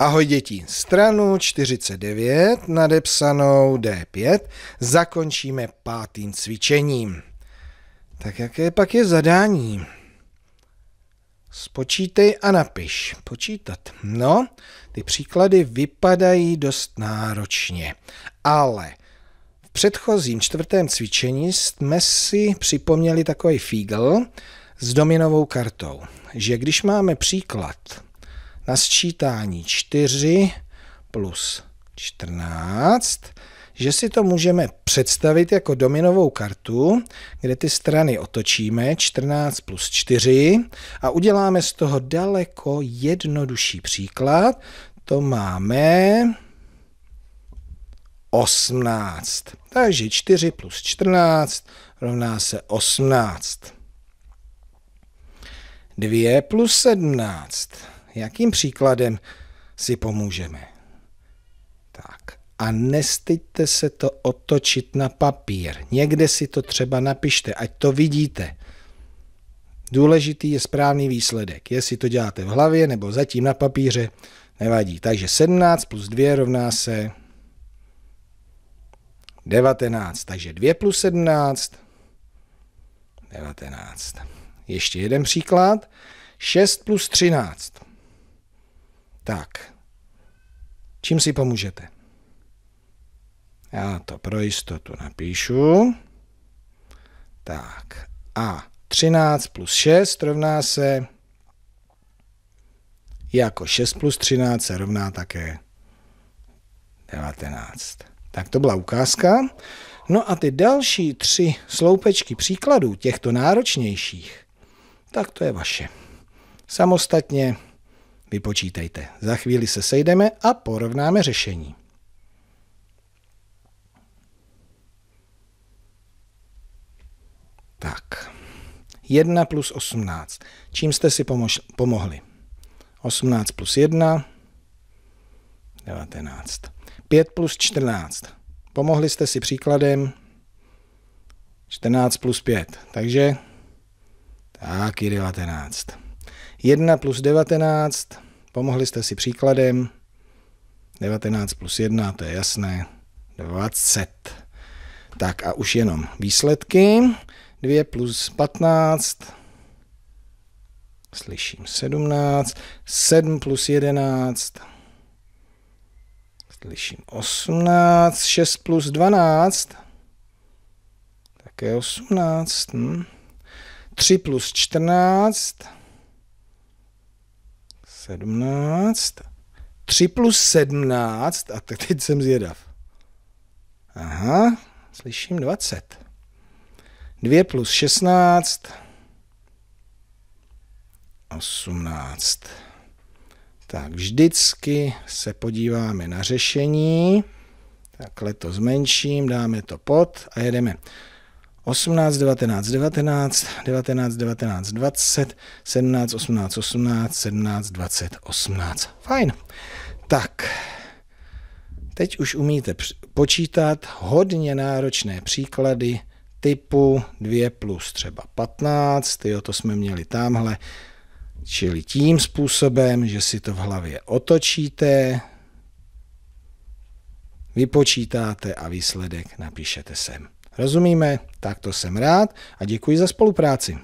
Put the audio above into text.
Ahoj děti, stranu 49 nadepsanou D5 zakončíme pátým cvičením. Tak jaké pak je zadání? Spočítej a napiš. Počítat. No, ty příklady vypadají dost náročně, ale v předchozím čtvrtém cvičení jsme si připomněli takový fígl s dominovou kartou, že když máme příklad na sčítání 4 plus 14, že si to můžeme představit jako dominovou kartu, kde ty strany otočíme 14 plus 4 a uděláme z toho daleko jednodušší příklad. To máme 18. Takže 4 plus 14 rovná se 18. 2 plus 17 jakým příkladem si pomůžeme. Tak a nestyďte se to otočit na papír. Někde si to třeba napište, ať to vidíte. Důležitý je správný výsledek. Jestli to děláte v hlavě nebo zatím na papíře, nevadí. Takže 17 plus 2 rovná se 19. Takže 2 plus 17, 19. Ještě jeden příklad. 6 plus 13. Tak, čím si pomůžete? Já to pro jistotu napíšu. Tak, a 13 plus 6 rovná se jako 6 plus 13 se rovná také 19. Tak to byla ukázka. No a ty další tři sloupečky příkladů, těchto náročnějších, tak to je vaše. Samostatně Vypočítejte. Za chvíli se sejdeme a porovnáme řešení. Tak. 1 plus 18. Čím jste si pomohli? 18 plus 1, 19. 5 plus 14. Pomohli jste si příkladem 14 plus 5. Takže taky 19. 1 plus 19, pomohli jste si příkladem, 19 plus 1, to je jasné, 20. Tak a už jenom výsledky. 2 plus 15, slyším 17, 7 plus 11, slyším 18, 6 plus 12, také 18, hm. 3 plus 14, 17. 3 plus 17, a teď jsem zvědav. Aha, slyším 20. 2 plus 16, 18. Tak vždycky se podíváme na řešení. Takhle to zmenším, dáme to pod a jedeme. 18, 19, 19, 19, 19, 20, 17, 18, 18, 17, 20, 18. Fajn. Tak, teď už umíte počítat hodně náročné příklady typu 2 plus třeba 15, jo, to jsme měli tamhle, čili tím způsobem, že si to v hlavě otočíte, vypočítáte a výsledek napíšete sem. Rozumíme? Tak to jsem rád a děkuji za spolupráci.